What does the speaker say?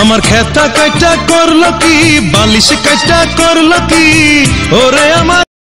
আমার খেতা কাটা করল কি? বালিশ কাটা করল কি? ওরে